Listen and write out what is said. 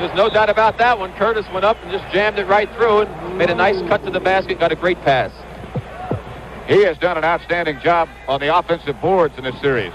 There's no doubt about that one. Curtis went up and just jammed it right through and made a nice cut to the basket, got a great pass. He has done an outstanding job on the offensive boards in this series.